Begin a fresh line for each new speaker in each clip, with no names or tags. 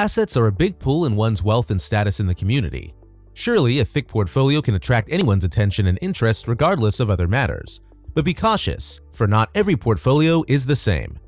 Assets are a big pull in one's wealth and status in the community. Surely, a thick portfolio can attract anyone's attention and interest regardless of other matters. But be cautious, for not every portfolio is the same.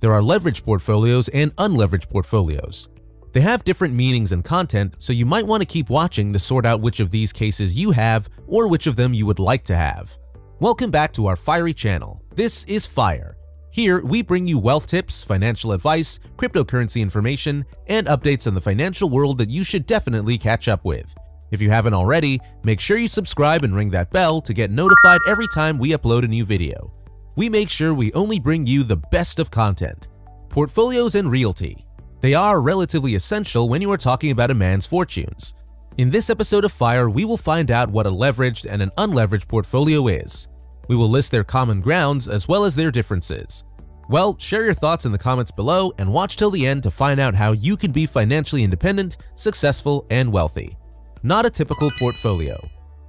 There are leveraged portfolios and unleveraged portfolios. They have different meanings and content, so you might want to keep watching to sort out which of these cases you have or which of them you would like to have. Welcome back to our Fiery channel. This is Fire. Here, we bring you wealth tips, financial advice, cryptocurrency information, and updates on the financial world that you should definitely catch up with. If you haven't already, make sure you subscribe and ring that bell to get notified every time we upload a new video. We make sure we only bring you the best of content. Portfolios and Realty they are relatively essential when you are talking about a man's fortunes. In this episode of Fire, we will find out what a leveraged and an unleveraged portfolio is. We will list their common grounds as well as their differences. Well, share your thoughts in the comments below and watch till the end to find out how you can be financially independent, successful, and wealthy. Not a typical portfolio.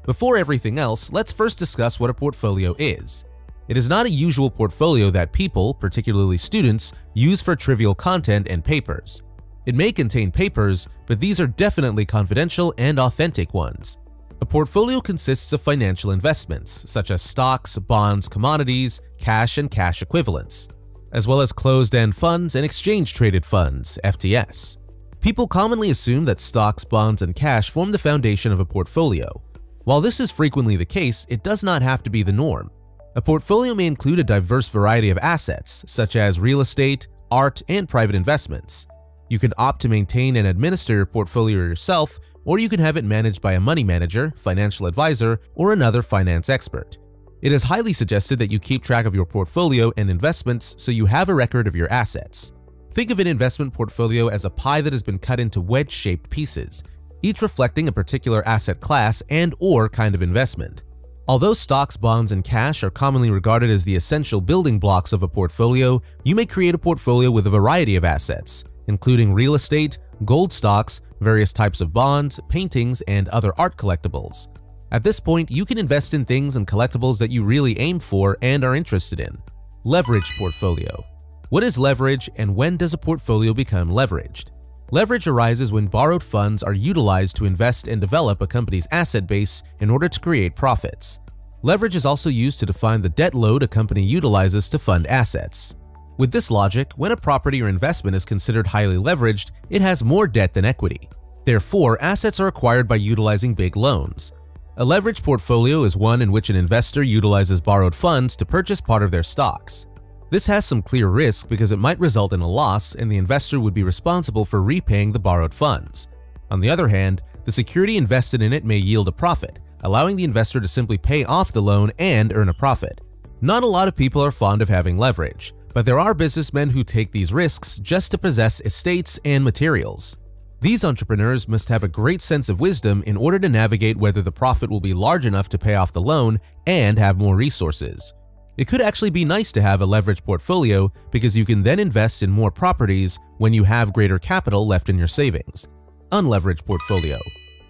Before everything else, let's first discuss what a portfolio is. It is not a usual portfolio that people, particularly students, use for trivial content and papers. It may contain papers, but these are definitely confidential and authentic ones. A portfolio consists of financial investments, such as stocks, bonds, commodities, cash and cash equivalents, as well as closed-end funds and exchange-traded funds ETFs. People commonly assume that stocks, bonds, and cash form the foundation of a portfolio. While this is frequently the case, it does not have to be the norm. A portfolio may include a diverse variety of assets, such as real estate, art, and private investments. You can opt to maintain and administer your portfolio yourself, or you can have it managed by a money manager, financial advisor, or another finance expert. It is highly suggested that you keep track of your portfolio and investments so you have a record of your assets. Think of an investment portfolio as a pie that has been cut into wedge-shaped pieces, each reflecting a particular asset class and or kind of investment. Although stocks, bonds, and cash are commonly regarded as the essential building blocks of a portfolio, you may create a portfolio with a variety of assets, including real estate, gold stocks, various types of bonds, paintings, and other art collectibles. At this point, you can invest in things and collectibles that you really aim for and are interested in. Leverage portfolio. What is leverage and when does a portfolio become leveraged? Leverage arises when borrowed funds are utilized to invest and develop a company's asset base in order to create profits. Leverage is also used to define the debt load a company utilizes to fund assets. With this logic, when a property or investment is considered highly leveraged, it has more debt than equity. Therefore, assets are acquired by utilizing big loans. A leveraged portfolio is one in which an investor utilizes borrowed funds to purchase part of their stocks. This has some clear risk because it might result in a loss and the investor would be responsible for repaying the borrowed funds. On the other hand, the security invested in it may yield a profit, allowing the investor to simply pay off the loan and earn a profit. Not a lot of people are fond of having leverage, but there are businessmen who take these risks just to possess estates and materials. These entrepreneurs must have a great sense of wisdom in order to navigate whether the profit will be large enough to pay off the loan and have more resources. It could actually be nice to have a leveraged portfolio because you can then invest in more properties when you have greater capital left in your savings. Unleveraged portfolio.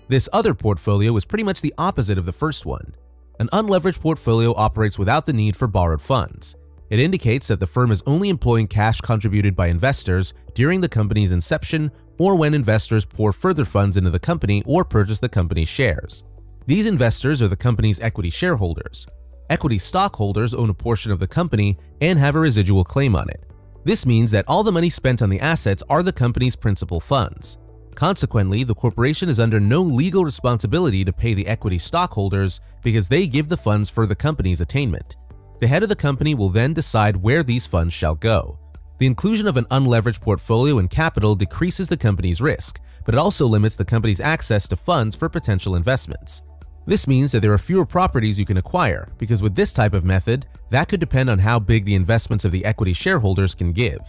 This other portfolio is pretty much the opposite of the first one. An unleveraged portfolio operates without the need for borrowed funds. It indicates that the firm is only employing cash contributed by investors during the company's inception or when investors pour further funds into the company or purchase the company's shares. These investors are the company's equity shareholders. Equity stockholders own a portion of the company and have a residual claim on it. This means that all the money spent on the assets are the company's principal funds. Consequently, the corporation is under no legal responsibility to pay the equity stockholders because they give the funds for the company's attainment. The head of the company will then decide where these funds shall go. The inclusion of an unleveraged portfolio in capital decreases the company's risk, but it also limits the company's access to funds for potential investments. This means that there are fewer properties you can acquire, because with this type of method, that could depend on how big the investments of the equity shareholders can give.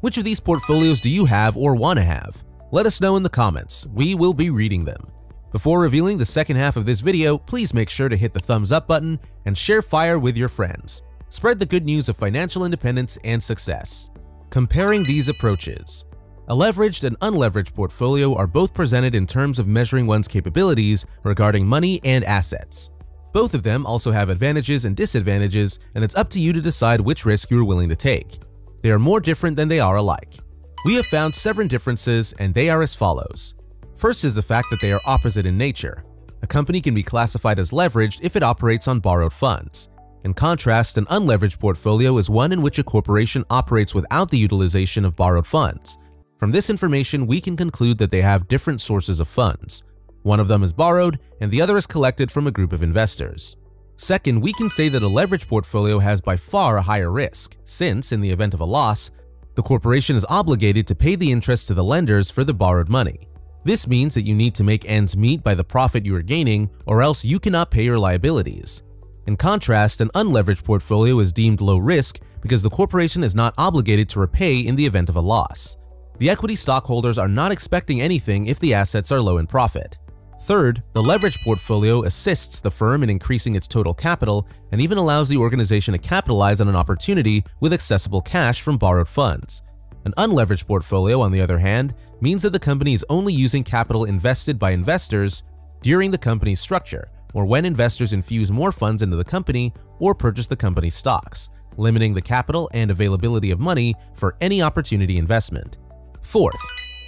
Which of these portfolios do you have or want to have? Let us know in the comments, we will be reading them. Before revealing the second half of this video, please make sure to hit the thumbs up button and share FIRE with your friends. Spread the good news of financial independence and success. Comparing these approaches A leveraged and unleveraged portfolio are both presented in terms of measuring one's capabilities regarding money and assets. Both of them also have advantages and disadvantages, and it's up to you to decide which risk you are willing to take. They are more different than they are alike. We have found seven differences, and they are as follows. First is the fact that they are opposite in nature. A company can be classified as leveraged if it operates on borrowed funds. In contrast, an unleveraged portfolio is one in which a corporation operates without the utilization of borrowed funds. From this information, we can conclude that they have different sources of funds. One of them is borrowed, and the other is collected from a group of investors. Second, we can say that a leveraged portfolio has by far a higher risk, since, in the event of a loss, the corporation is obligated to pay the interest to the lenders for the borrowed money. This means that you need to make ends meet by the profit you are gaining, or else you cannot pay your liabilities. In contrast, an unleveraged portfolio is deemed low risk because the corporation is not obligated to repay in the event of a loss. The equity stockholders are not expecting anything if the assets are low in profit. Third, the leverage portfolio assists the firm in increasing its total capital and even allows the organization to capitalize on an opportunity with accessible cash from borrowed funds. An unleveraged portfolio, on the other hand, means that the company is only using capital invested by investors during the company's structure or when investors infuse more funds into the company or purchase the company's stocks, limiting the capital and availability of money for any opportunity investment. Fourth,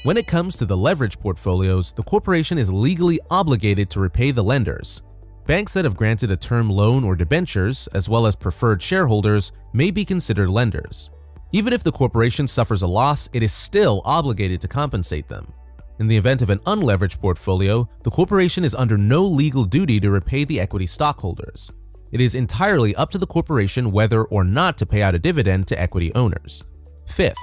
when it comes to the leverage portfolios, the corporation is legally obligated to repay the lenders. Banks that have granted a term loan or debentures, as well as preferred shareholders, may be considered lenders. Even if the corporation suffers a loss, it is still obligated to compensate them. In the event of an unleveraged portfolio, the corporation is under no legal duty to repay the equity stockholders. It is entirely up to the corporation whether or not to pay out a dividend to equity owners. Fifth,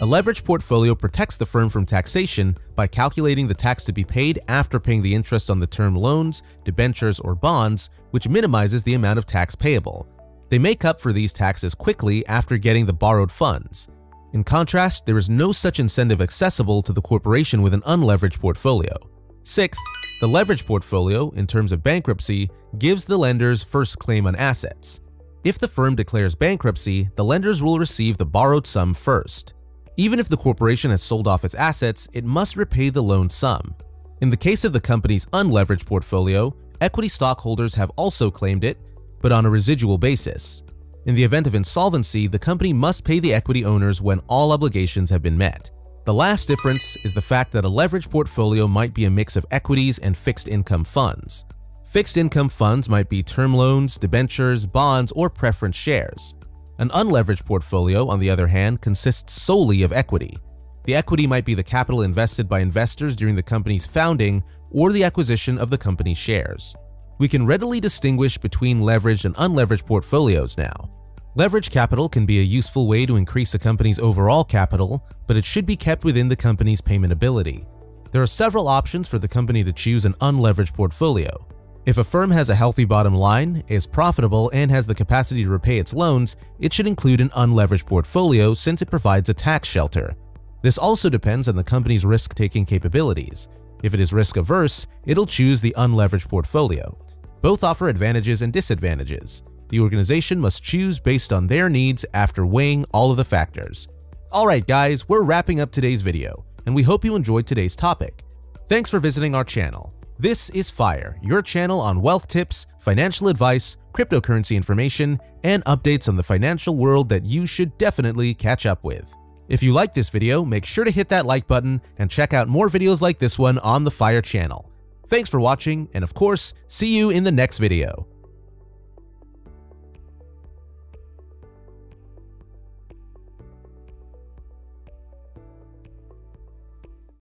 a leveraged portfolio protects the firm from taxation by calculating the tax to be paid after paying the interest on the term loans, debentures, or bonds, which minimizes the amount of tax payable. They make up for these taxes quickly after getting the borrowed funds. In contrast, there is no such incentive accessible to the corporation with an unleveraged portfolio. Sixth, the leveraged portfolio, in terms of bankruptcy, gives the lenders first claim on assets. If the firm declares bankruptcy, the lenders will receive the borrowed sum first. Even if the corporation has sold off its assets, it must repay the loan sum. In the case of the company's unleveraged portfolio, equity stockholders have also claimed it, but on a residual basis. In the event of insolvency, the company must pay the equity owners when all obligations have been met. The last difference is the fact that a leveraged portfolio might be a mix of equities and fixed income funds. Fixed income funds might be term loans, debentures, bonds, or preference shares. An unleveraged portfolio, on the other hand, consists solely of equity. The equity might be the capital invested by investors during the company's founding or the acquisition of the company's shares. We can readily distinguish between leveraged and unleveraged portfolios now. Leverage capital can be a useful way to increase a company's overall capital, but it should be kept within the company's payment ability. There are several options for the company to choose an unleveraged portfolio. If a firm has a healthy bottom line, is profitable, and has the capacity to repay its loans, it should include an unleveraged portfolio since it provides a tax shelter. This also depends on the company's risk-taking capabilities. If it is risk-averse, it'll choose the unleveraged portfolio. Both offer advantages and disadvantages. The organization must choose based on their needs after weighing all of the factors. Alright guys, we're wrapping up today's video, and we hope you enjoyed today's topic. Thanks for visiting our channel. This is FIRE, your channel on wealth tips, financial advice, cryptocurrency information, and updates on the financial world that you should definitely catch up with. If you like this video, make sure to hit that like button and check out more videos like this one on the FIRE channel. Thanks for watching, and of course, see you in the next video.